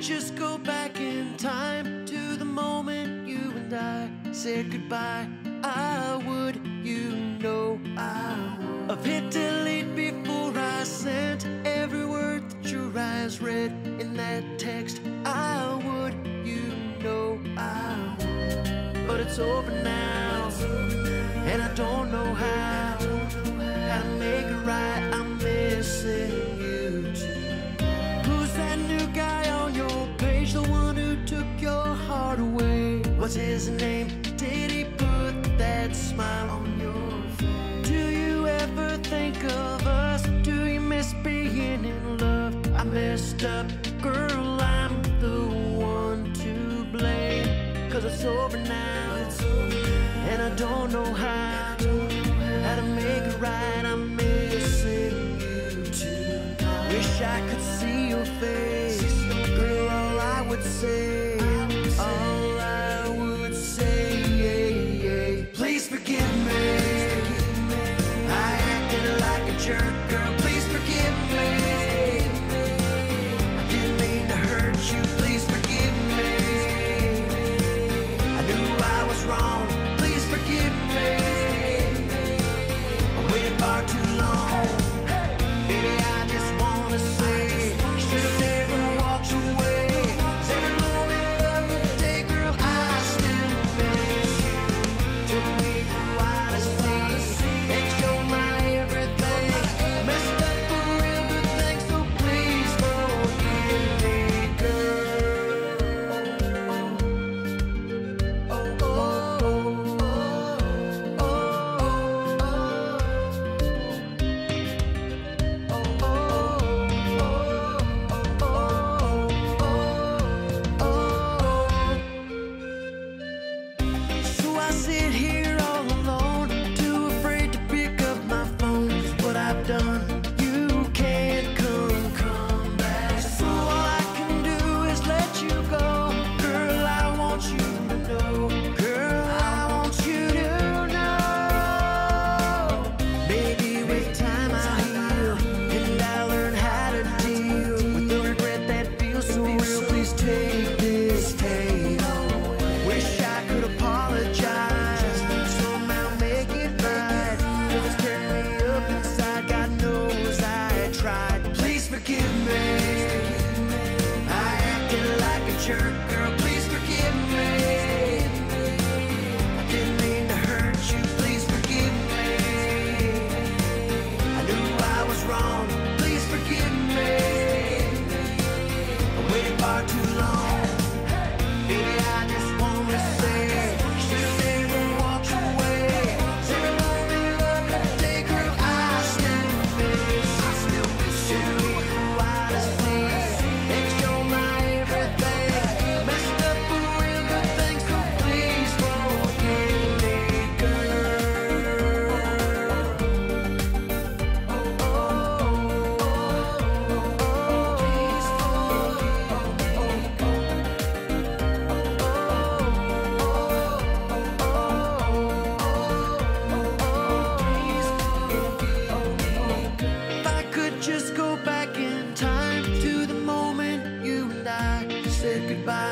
just go back in time to the moment you and I said goodbye, I would, you know I would. I've hit delete before I sent every word that your eyes read in that text. I would, you know I would. But it's over name? Did he put that smile on your face? Do you ever think of us? Do you miss being in love? I messed up, girl, I'm the one to blame. Cause it's over now, it's over now. and I don't know how, how to make it right. I'm missing you tonight. Wish I could see your face, girl, all I would say I sit jerk. goodbye.